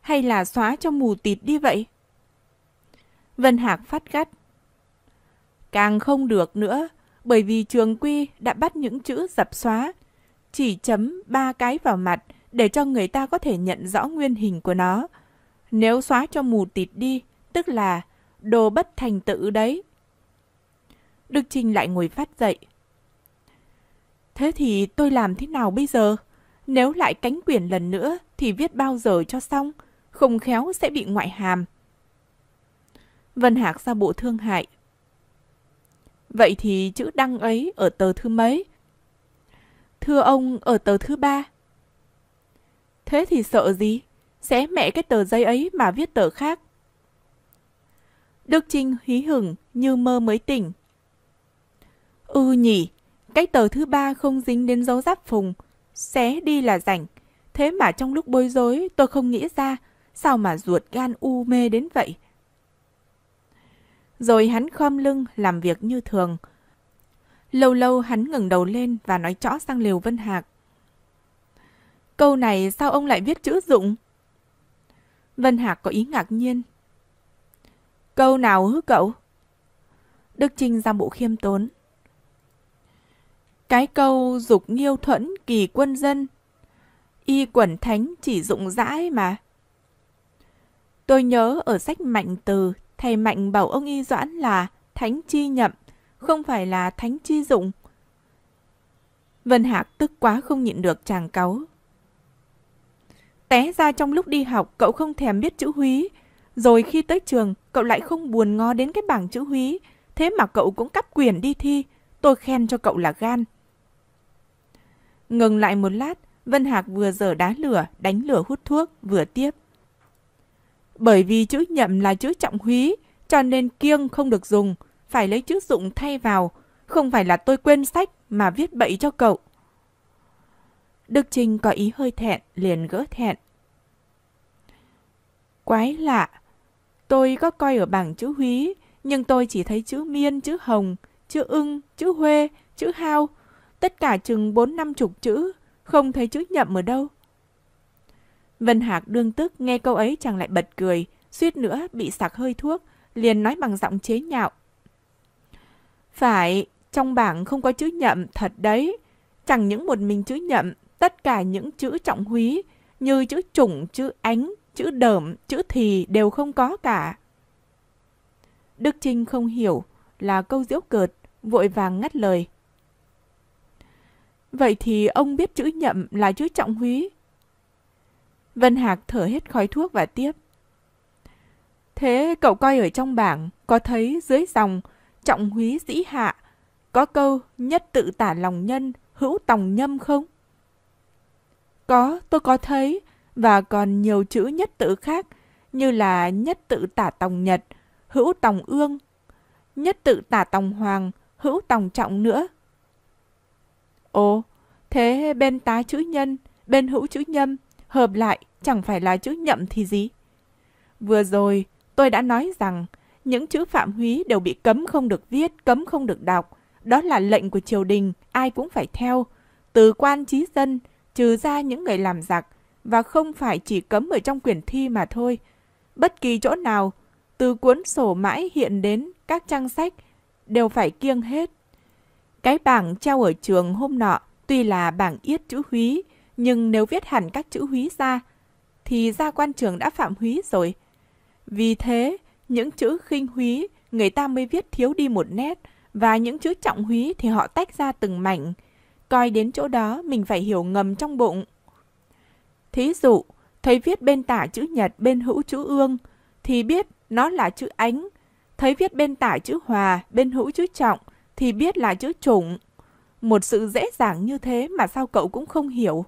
[SPEAKER 1] Hay là xóa cho mù tịt đi vậy? Vân Hạc phát gắt. Càng không được nữa, bởi vì trường quy đã bắt những chữ dập xóa, chỉ chấm ba cái vào mặt để cho người ta có thể nhận rõ nguyên hình của nó. Nếu xóa cho mù tịt đi, tức là đồ bất thành tự đấy. Đức Trinh lại ngồi phát dậy. Thế thì tôi làm thế nào bây giờ? Nếu lại cánh quyển lần nữa thì viết bao giờ cho xong, không khéo sẽ bị ngoại hàm. Vân Hạc ra bộ thương hại. Vậy thì chữ đăng ấy ở tờ thứ mấy? Thưa ông ở tờ thứ ba. Thế thì sợ gì? Xé mẹ cái tờ giấy ấy mà viết tờ khác. Đức Trinh hí hửng như mơ mới tỉnh. Ừ nhỉ, cái tờ thứ ba không dính đến dấu giáp phùng, xé đi là rảnh. Thế mà trong lúc bối rối tôi không nghĩ ra sao mà ruột gan u mê đến vậy. Rồi hắn khom lưng, làm việc như thường. Lâu lâu hắn ngẩng đầu lên và nói rõ sang Liều Vân Hạc. Câu này sao ông lại viết chữ dụng? Vân Hạc có ý ngạc nhiên. Câu nào hứ cậu? Đức Trinh ra bộ khiêm tốn. Cái câu dục nghiêu thuẫn kỳ quân dân. Y quẩn thánh chỉ dụng dãi mà. Tôi nhớ ở sách Mạnh Từ, thầy Mạnh bảo ông Y Doãn là thánh chi nhậm, không phải là thánh chi dụng. Vân Hạc tức quá không nhịn được chàng cáu. Té ra trong lúc đi học cậu không thèm biết chữ húy, rồi khi tới trường cậu lại không buồn ngó đến cái bảng chữ húy, thế mà cậu cũng cắp quyền đi thi, tôi khen cho cậu là gan. Ngừng lại một lát, Vân Hạc vừa dở đá lửa, đánh lửa hút thuốc, vừa tiếp. Bởi vì chữ nhậm là chữ trọng húy, cho nên kiêng không được dùng, phải lấy chữ dụng thay vào. Không phải là tôi quên sách mà viết bậy cho cậu. Đức Trinh có ý hơi thẹn, liền gỡ thẹn. Quái lạ, tôi có coi ở bảng chữ húy, nhưng tôi chỉ thấy chữ miên, chữ hồng, chữ ưng, chữ huê, chữ hao. Tất cả chừng bốn năm chục chữ, không thấy chữ nhậm ở đâu. Vân Hạc đương tức nghe câu ấy chàng lại bật cười, suýt nữa bị sặc hơi thuốc, liền nói bằng giọng chế nhạo. Phải, trong bảng không có chữ nhậm thật đấy. Chẳng những một mình chữ nhậm, tất cả những chữ trọng húy như chữ trùng, chữ ánh, chữ đởm, chữ thì đều không có cả. Đức Trinh không hiểu là câu diễu cợt, vội vàng ngắt lời. Vậy thì ông biết chữ nhậm là chữ trọng húy, Vân Hạc thở hết khói thuốc và tiếp. Thế cậu coi ở trong bảng, có thấy dưới dòng trọng húy dĩ hạ, có câu nhất tự tả lòng nhân, hữu tòng nhâm không? Có, tôi có thấy, và còn nhiều chữ nhất tự khác, như là nhất tự tả tòng nhật, hữu tòng ương. Nhất tự tả tòng hoàng, hữu tòng trọng nữa. Ồ, thế bên tá chữ nhân, bên hữu chữ nhâm, hợp lại chẳng phải là chữ nhậm thì gì? Vừa rồi, tôi đã nói rằng những chữ phạm húy đều bị cấm không được viết, cấm không được đọc. Đó là lệnh của triều đình, ai cũng phải theo. Từ quan trí dân, trừ ra những người làm giặc, và không phải chỉ cấm ở trong quyển thi mà thôi. Bất kỳ chỗ nào, từ cuốn sổ mãi hiện đến các trang sách, đều phải kiêng hết. Cái bảng treo ở trường hôm nọ, tuy là bảng yết chữ húy, nhưng nếu viết hẳn các chữ húy ra, thì gia quan trường đã phạm húy rồi. Vì thế, những chữ khinh húy người ta mới viết thiếu đi một nét, và những chữ trọng húy thì họ tách ra từng mảnh. Coi đến chỗ đó mình phải hiểu ngầm trong bụng. Thí dụ, thấy viết bên tả chữ nhật bên hữu chữ ương, thì biết nó là chữ ánh. Thấy viết bên tả chữ hòa bên hữu chữ trọng, thì biết là chữ trùng. Một sự dễ dàng như thế mà sao cậu cũng không hiểu.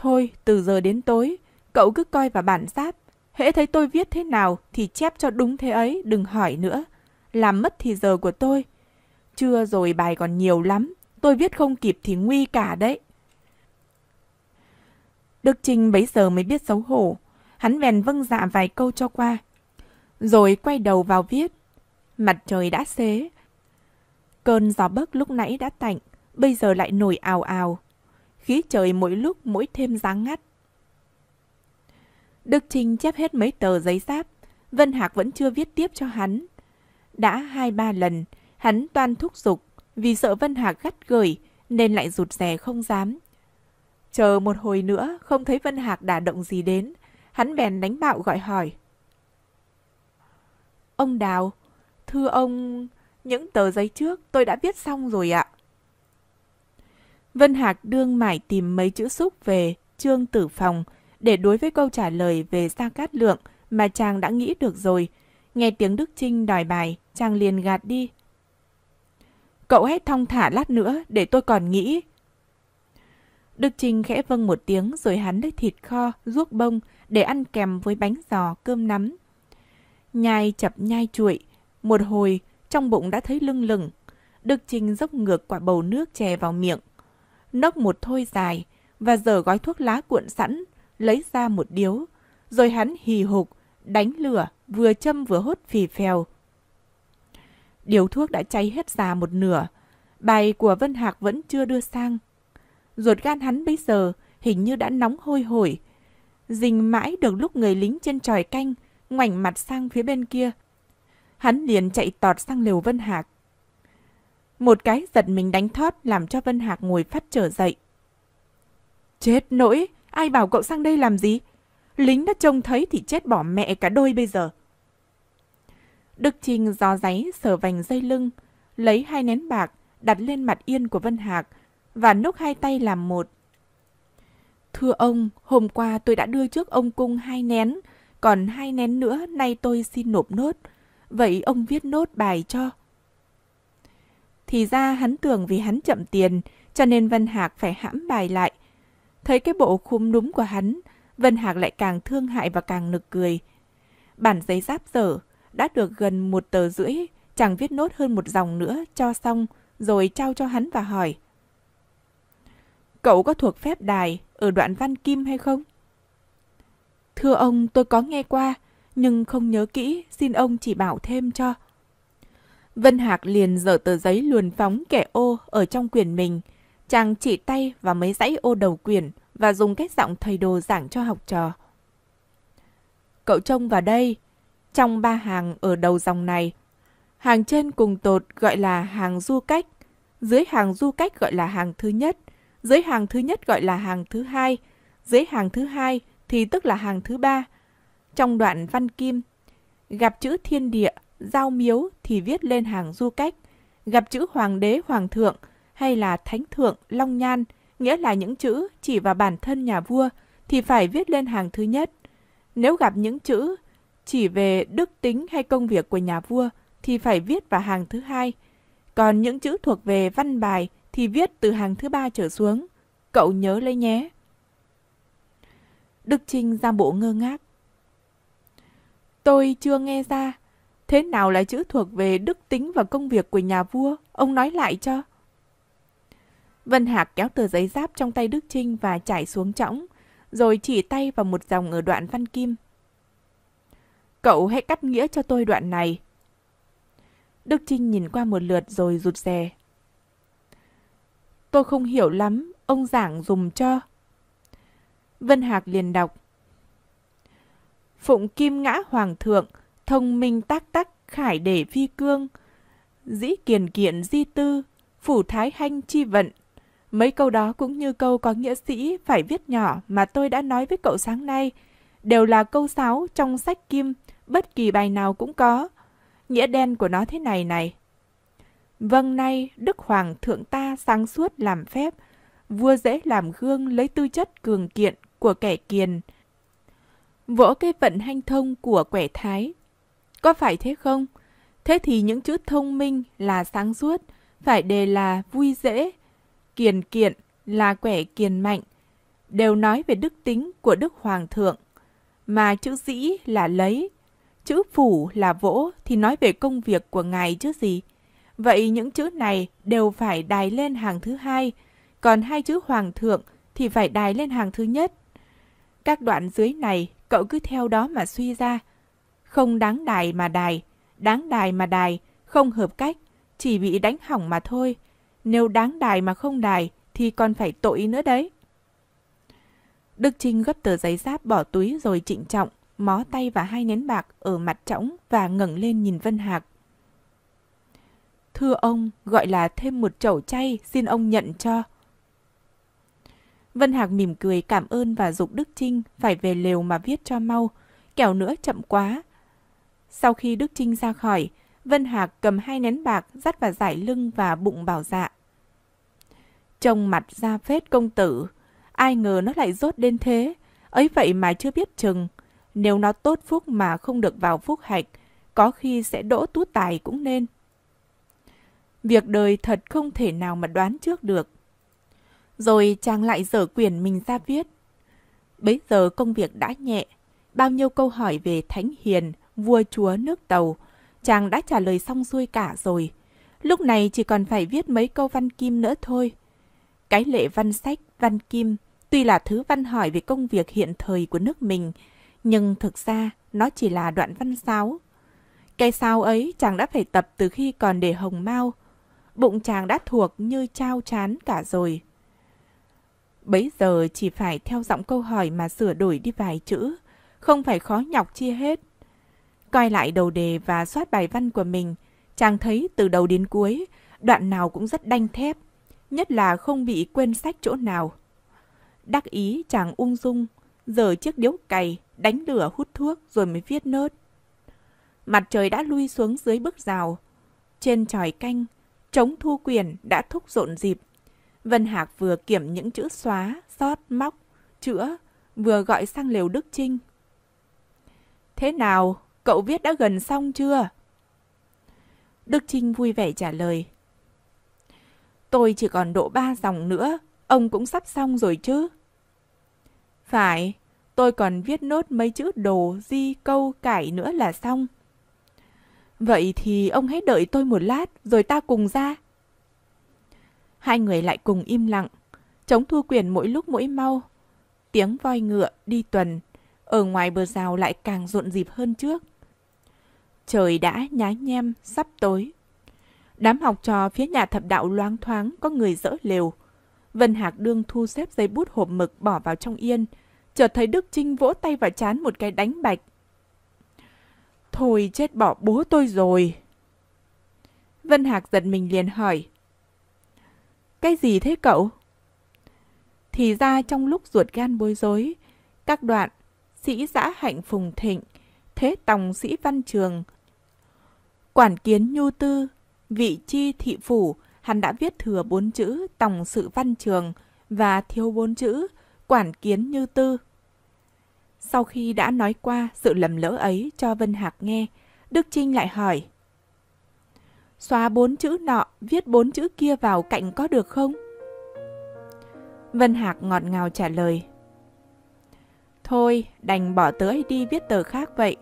[SPEAKER 1] Thôi, từ giờ đến tối, cậu cứ coi vào bản giáp. Hễ thấy tôi viết thế nào thì chép cho đúng thế ấy, đừng hỏi nữa. Làm mất thì giờ của tôi. Chưa rồi bài còn nhiều lắm, tôi viết không kịp thì nguy cả đấy. Đức Trinh bấy giờ mới biết xấu hổ. Hắn bèn vâng dạ vài câu cho qua. Rồi quay đầu vào viết. Mặt trời đã xế. Cơn gió bấc lúc nãy đã tạnh, bây giờ lại nổi ào ào. Khí trời mỗi lúc mỗi thêm giáng ngắt. Đức Trinh chép hết mấy tờ giấy giáp. Vân Hạc vẫn chưa viết tiếp cho hắn. Đã hai ba lần, hắn toan thúc giục, vì sợ Vân Hạc gắt gửi, nên lại rụt rè không dám. Chờ một hồi nữa, không thấy Vân Hạc đả động gì đến, hắn bèn đánh bạo gọi hỏi. Ông Đào, thưa ông, những tờ giấy trước tôi đã viết xong rồi ạ. Vân Hạc đương mải tìm mấy chữ xúc về Trương Tử Phòng để đối với câu trả lời về sa Cát Lượng mà chàng đã nghĩ được rồi. Nghe tiếng Đức Trinh đòi bài, chàng liền gạt đi. Cậu hãy thong thả lát nữa để tôi còn nghĩ. Đức Trinh khẽ vâng một tiếng rồi hắn lấy thịt kho, ruốc bông để ăn kèm với bánh giò, cơm nắm. Nhai chập nhai chuội, một hồi trong bụng đã thấy lưng lửng. Đức Trinh dốc ngược quả bầu nước chè vào miệng. Nốc một thôi dài và giờ gói thuốc lá cuộn sẵn, lấy ra một điếu. Rồi hắn hì hục, đánh lửa, vừa châm vừa hốt phì phèo. Điếu thuốc đã cháy hết già một nửa. Bài của Vân Hạc vẫn chưa đưa sang. Ruột gan hắn bây giờ hình như đã nóng hôi hổi. Dình mãi được lúc người lính trên tròi canh, ngoảnh mặt sang phía bên kia. Hắn liền chạy tọt sang lều Vân Hạc. Một cái giật mình đánh thót làm cho Vân Hạc ngồi phát trở dậy. Chết nỗi, ai bảo cậu sang đây làm gì? Lính đã trông thấy thì chết bỏ mẹ cả đôi bây giờ. Đức Trinh gió giấy sờ vành dây lưng, lấy hai nén bạc đặt lên mặt yên của Vân Hạc và núc hai tay làm một. Thưa ông, hôm qua tôi đã đưa trước ông cung hai nén, còn hai nén nữa nay tôi xin nộp nốt. Vậy ông viết nốt bài cho. Thì ra hắn tưởng vì hắn chậm tiền, cho nên Vân Hạc phải hãm bài lại. Thấy cái bộ khúm núm của hắn, Vân Hạc lại càng thương hại và càng nực cười. Bản giấy giáp dở, đã được gần một tờ rưỡi, chàng viết nốt hơn một dòng nữa cho xong, rồi trao cho hắn và hỏi. Cậu có thuộc phép đài ở đoạn văn kim hay không? Thưa ông, tôi có nghe qua, nhưng không nhớ kỹ, xin ông chỉ bảo thêm cho. Vân Hạc liền dở tờ giấy luồn phóng kẻ ô ở trong quyển mình. Chàng chỉ tay vào mấy dãy ô đầu quyển và dùng cách giọng thầy đồ giảng cho học trò. Cậu trông vào đây. Trong ba hàng ở đầu dòng này, hàng trên cùng tột gọi là hàng du cách, dưới hàng du cách gọi là hàng thứ nhất, dưới hàng thứ nhất gọi là hàng thứ hai, dưới hàng thứ hai thì tức là hàng thứ ba. Trong đoạn văn kim, gặp chữ thiên địa, giao miếu thì viết lên hàng du cách, gặp chữ hoàng đế, hoàng thượng hay là thánh thượng, long nhan, nghĩa là những chữ chỉ vào bản thân nhà vua thì phải viết lên hàng thứ nhất. Nếu gặp những chữ chỉ về đức tính hay công việc của nhà vua thì phải viết vào hàng thứ hai. Còn những chữ thuộc về văn bài thì viết từ hàng thứ ba trở xuống. Cậu nhớ lấy nhé. Đức Trinh ra bộ ngơ ngác. Tôi chưa nghe ra. Thế nào là chữ thuộc về đức tính và công việc của nhà vua? Ông nói lại cho. Vân Hạc kéo tờ giấy giáp trong tay Đức Trinh và trải xuống trõng, rồi chỉ tay vào một dòng ở đoạn văn kim. Cậu hãy cắt nghĩa cho tôi đoạn này. Đức Trinh nhìn qua một lượt rồi rụt rè. Tôi không hiểu lắm, ông giảng dùng cho. Vân Hạc liền đọc. Phụng kim ngã hoàng thượng, thông minh tác tắc, khải để phi cương. Dĩ kiền kiện di tư, phủ thái hanh chi vận. Mấy câu đó cũng như câu có nghĩa sĩ phải viết nhỏ mà tôi đã nói với cậu sáng nay. Đều là câu sáo trong sách kim, bất kỳ bài nào cũng có. Nghĩa đen của nó thế này này. Vâng nay, Đức Hoàng thượng ta sáng suốt làm phép, vua dễ làm gương lấy tư chất cường kiện của kẻ kiền, vỗ cái vận hanh thông của quẻ thái. Có phải thế không? Thế thì những chữ thông minh là sáng suốt, phải đề là vui dễ, kiền kiện là quẻ kiền mạnh, đều nói về đức tính của Đức Hoàng thượng. Mà chữ dĩ là lấy, chữ phủ là vỗ thì nói về công việc của ngài chứ gì. Vậy những chữ này đều phải đài lên hàng thứ hai, còn hai chữ hoàng thượng thì phải đài lên hàng thứ nhất. Các đoạn dưới này cậu cứ theo đó mà suy ra. Không đáng đài mà đài, đáng đài mà đài, không hợp cách, chỉ bị đánh hỏng mà thôi. Nếu đáng đài mà không đài thì còn phải tội nữa đấy. Đức Trinh gấp tờ giấy giáp bỏ túi rồi trịnh trọng, mó tay và hai nén bạc ở mặt trõng và ngẩng lên nhìn Vân Hạc. Thưa ông, gọi là thêm một chậu chay, xin ông nhận cho. Vân Hạc mỉm cười cảm ơn và dục Đức Trinh phải về lều mà viết cho mau, kẻo nữa chậm quá. Sau khi Đức Trinh ra khỏi, Vân Hạc cầm hai nén bạc dắt vào giải lưng và bụng bảo dạ. Trông mặt ra phết công tử, ai ngờ nó lại rốt đến thế, ấy vậy mà chưa biết chừng. Nếu nó tốt phúc mà không được vào phúc hạch, có khi sẽ đỗ tú tài cũng nên. Việc đời thật không thể nào mà đoán trước được. Rồi chàng lại dở quyển mình ra viết. Bấy giờ công việc đã nhẹ, bao nhiêu câu hỏi về thánh hiền, vua chúa nước tàu, chàng đã trả lời xong xuôi cả rồi. Lúc này chỉ còn phải viết mấy câu văn kim nữa thôi. Cái lệ văn sách, văn kim, tuy là thứ văn hỏi về công việc hiện thời của nước mình, nhưng thực ra nó chỉ là đoạn văn sáo. Cái sao ấy chàng đã phải tập từ khi còn để hồng mau. Bụng chàng đã thuộc như trao chán cả rồi. Bấy giờ chỉ phải theo giọng câu hỏi mà sửa đổi đi vài chữ, không phải khó nhọc chia hết. Coi lại đầu đề và soát bài văn của mình, chàng thấy từ đầu đến cuối, đoạn nào cũng rất đanh thép, nhất là không bị quên sách chỗ nào. Đắc ý chàng ung dung, giờ chiếc điếu cày, đánh lửa hút thuốc rồi mới viết nốt. Mặt trời đã lui xuống dưới bức rào. Trên tròi canh, trống thu quyền đã thúc rộn dịp. Vân Hạc vừa kiểm những chữ xóa, sót, móc, chữa, vừa gọi sang lều Đức Trinh. Thế nào, cậu viết đã gần xong chưa? Đức Trinh vui vẻ trả lời. Tôi chỉ còn độ ba dòng nữa, ông cũng sắp xong rồi chứ? Phải, tôi còn viết nốt mấy chữ đồ, di, câu, cải nữa là xong. Vậy thì ông hãy đợi tôi một lát, rồi ta cùng ra. Hai người lại cùng im lặng, chống thu quyền mỗi lúc mỗi mau. Tiếng voi ngựa đi tuần, ở ngoài bờ rào lại càng rộn dịp hơn trước. Trời đã nhá nhem, sắp tối. Đám học trò phía nhà thập đạo loáng thoáng có người dỡ lều. Vân Hạc đương thu xếp giấy bút hộp mực bỏ vào trong yên. Chợt thấy Đức Trinh vỗ tay vào chán một cái đánh bạch. Thôi chết bỏ bố tôi rồi. Vân Hạc giật mình liền hỏi. Cái gì thế cậu? Thì ra trong lúc ruột gan bối rối, các đoạn sĩ giã hạnh phùng thịnh, thế tòng sĩ văn trường, quản kiến nhu tư, vị chi thị phủ, hắn đã viết thừa bốn chữ tòng sự văn trường và thiếu bốn chữ quản kiến như tư. Sau khi đã nói qua sự lầm lỡ ấy cho Vân Hạc nghe, Đức Trinh lại hỏi. Xóa bốn chữ nọ, viết bốn chữ kia vào cạnh có được không? Vân Hạc ngọt ngào trả lời. Thôi, đành bỏ tới đi viết tờ khác vậy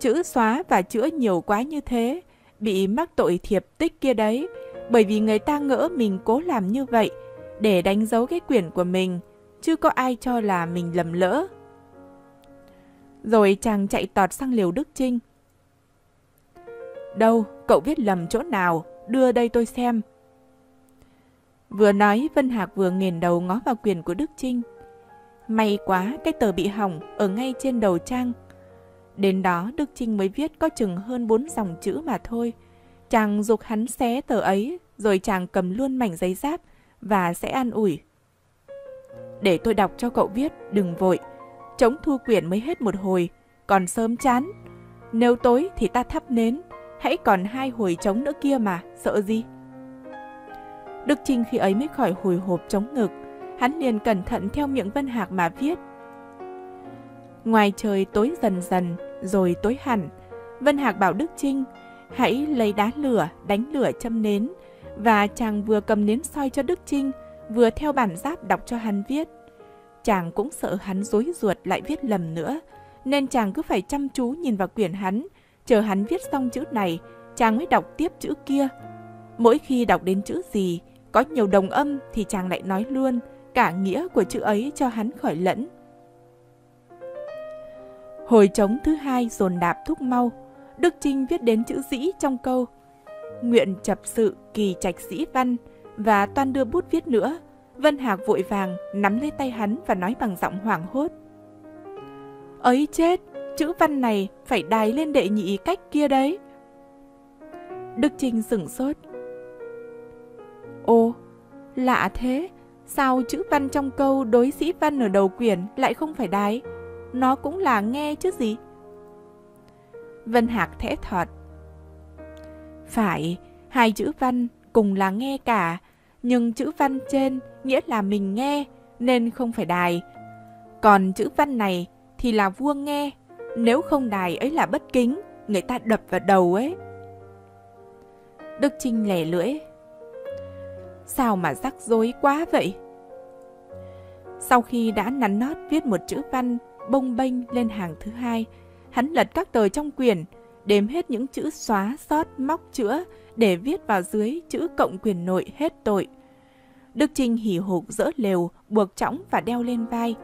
[SPEAKER 1] chữ xóa và chữa nhiều quá như thế, bị mắc tội thiệp tích kia đấy, bởi vì người ta ngỡ mình cố làm như vậy để đánh dấu cái quyển của mình, chứ có ai cho là mình lầm lỡ. Rồi chàng chạy tọt sang liều Đức Trinh. Đâu, cậu viết lầm chỗ nào, đưa đây tôi xem. Vừa nói, Vân Hạc vừa nghiền đầu ngó vào quyền của Đức Trinh. May quá, cái tờ bị hỏng ở ngay trên đầu trang. Đến đó, Đức Trinh mới viết có chừng hơn bốn dòng chữ mà thôi. Chàng dục hắn xé tờ ấy, rồi chàng cầm luôn mảnh giấy giáp và sẽ an ủi. Để tôi đọc cho cậu viết, đừng vội. Chống thu quyển mới hết một hồi, còn sớm chán. Nếu tối thì ta thắp nến, hãy còn hai hồi trống nữa kia mà, sợ gì? Đức Trinh khi ấy mới khỏi hồi hộp chống ngực, hắn liền cẩn thận theo miệng Vân Hạc mà viết. Ngoài trời tối dần dần, rồi tối hẳn, Vân Hạc bảo Đức Trinh, hãy lấy đá lửa, đánh lửa châm nến, và chàng vừa cầm nến soi cho Đức Trinh, vừa theo bản giáp đọc cho hắn viết. Chàng cũng sợ hắn dối ruột lại viết lầm nữa, nên chàng cứ phải chăm chú nhìn vào quyển hắn, chờ hắn viết xong chữ này, chàng mới đọc tiếp chữ kia. Mỗi khi đọc đến chữ gì, có nhiều đồng âm thì chàng lại nói luôn cả nghĩa của chữ ấy cho hắn khỏi lẫn. Hồi trống thứ hai dồn đạp thúc mau, Đức Trinh viết đến chữ dĩ trong câu Nguyện chập sự kỳ trạch sĩ văn và toan đưa bút viết nữa. Vân Hạc vội vàng nắm lấy tay hắn và nói bằng giọng hoảng hốt. Ấy chết, chữ văn này phải đài lên đệ nhị cách kia đấy. Đức Trinh sửng sốt. Ô, lạ thế, sao chữ văn trong câu đối sĩ văn ở đầu quyển lại không phải đái? Nó cũng là nghe chứ gì? Vân Hạc thẽ thọt. Phải, hai chữ văn cùng là nghe cả, nhưng chữ văn trên nghĩa là mình nghe, nên không phải đài. Còn chữ văn này thì là vua nghe, nếu không đài ấy là bất kính, người ta đập vào đầu ấy. Đức Trinh lẻ lưỡi. Sao mà rắc rối quá vậy? Sau khi đã nắn nót viết một chữ văn bông bênh lên hàng thứ hai, hắn lật các tờ trong quyển, đếm hết những chữ xóa, sót, móc chữa để viết vào dưới chữ cộng quyền nội hết tội. Đức Trinh hỉ hục dỡ lều, buộc chõng và đeo lên vai.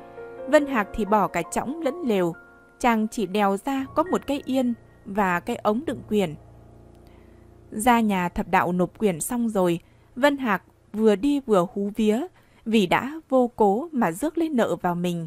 [SPEAKER 1] Vân Hạc thì bỏ cả chõng lẫn lều. Chàng chỉ đèo ra có một cây yên và cây ống đựng quyền. Ra nhà thập đạo nộp quyền xong rồi, Vân Hạc vừa đi vừa hú vía vì đã vô cố mà rước lấy nợ vào mình.